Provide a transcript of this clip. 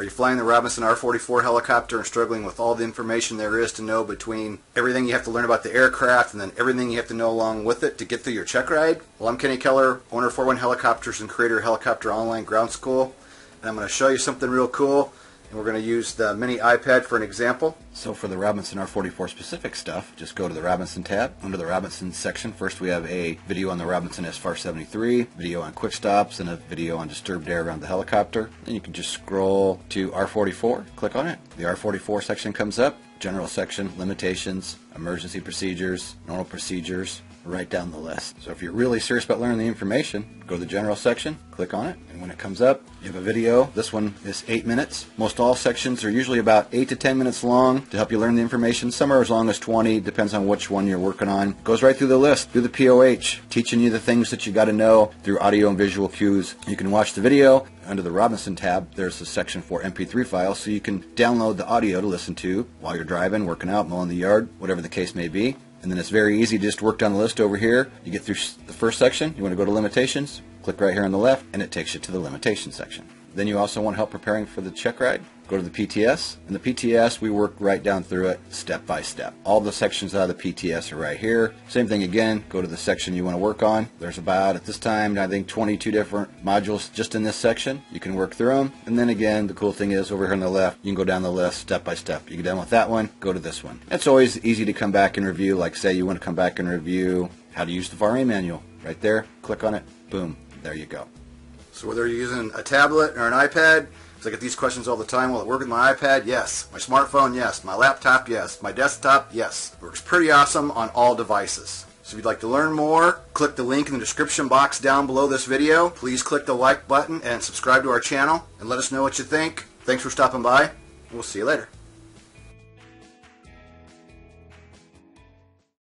Are you flying the Robinson R-44 helicopter and struggling with all the information there is to know between everything you have to learn about the aircraft and then everything you have to know along with it to get through your check ride? Well, I'm Kenny Keller, owner of Fort Wayne Helicopters and creator of Helicopter Online Ground School, and I'm going to show you something real cool and we're going to use the mini iPad for an example. So for the Robinson R44 specific stuff, just go to the Robinson tab. Under the Robinson section, first we have a video on the Robinson SFAR 73, video on quick stops, and a video on disturbed air around the helicopter. Then you can just scroll to R44, click on it. The R44 section comes up, general section, limitations, emergency procedures, normal procedures, right down the list. So if you're really serious about learning the information, go to the general section, click on it, and when it comes up, you have a video. This one is 8 minutes. Most all sections are usually about 8 to 10 minutes long to help you learn the information. Some are as long as 20, depends on which one you're working on. Goes right through the list, through the POH, teaching you the things that you got to know through audio and visual cues. You can watch the video. Under the Robinson tab, there's a section for MP3 files, so you can download the audio to listen to while you're driving, working out, mowing the yard, whatever the case may be. And then it's very easy to just work down the list over here. You get through the first section, you want to go to limitations, click right here on the left, and it takes you to the limitation section. Then you also want help preparing for the check ride go to the PTS. In the PTS, we work right down through it step by step. All the sections out of the PTS are right here. Same thing again, go to the section you want to work on. There's about, at this time, I think 22 different modules just in this section. You can work through them. And then again, the cool thing is over here on the left, you can go down the list step by step. You get done with that one, go to this one. It's always easy to come back and review. Like say you want to come back and review how to use the FAR/AIM manual. Right there, click on it, boom, there you go. So whether you're using a tablet or an iPad, I get these questions all the time. Will it work with my iPad? Yes. My smartphone? Yes. My laptop? Yes. My desktop? Yes. It works pretty awesome on all devices. So if you'd like to learn more, click the link in the description box down below this video. Please click the like button and subscribe to our channel and let us know what you think. Thanks for stopping by. We'll see you later.